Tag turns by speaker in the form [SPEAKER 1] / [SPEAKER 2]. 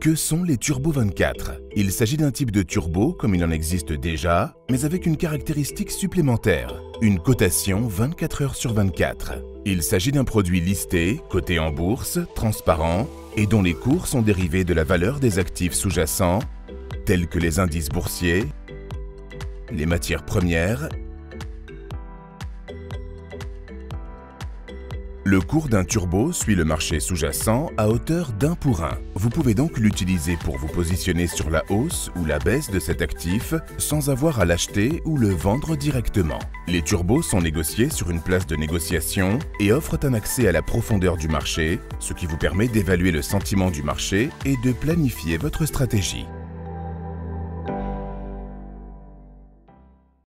[SPEAKER 1] Que sont les Turbo 24 Il s'agit d'un type de turbo comme il en existe déjà, mais avec une caractéristique supplémentaire, une cotation 24 heures sur 24. Il s'agit d'un produit listé, coté en bourse, transparent, et dont les cours sont dérivés de la valeur des actifs sous-jacents, tels que les indices boursiers, les matières premières Le cours d'un turbo suit le marché sous-jacent à hauteur d'un pour un. Vous pouvez donc l'utiliser pour vous positionner sur la hausse ou la baisse de cet actif sans avoir à l'acheter ou le vendre directement. Les turbos sont négociés sur une place de négociation et offrent un accès à la profondeur du marché, ce qui vous permet d'évaluer le sentiment du marché et de planifier votre stratégie.